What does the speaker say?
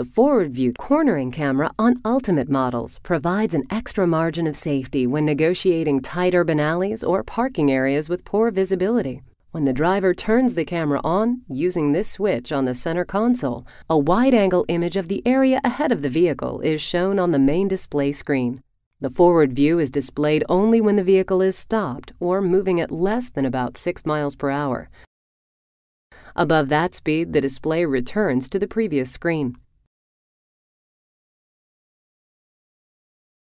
The forward view cornering camera on Ultimate models provides an extra margin of safety when negotiating tight urban alleys or parking areas with poor visibility. When the driver turns the camera on, using this switch on the center console, a wide-angle image of the area ahead of the vehicle is shown on the main display screen. The forward view is displayed only when the vehicle is stopped or moving at less than about 6 miles per hour. Above that speed, the display returns to the previous screen.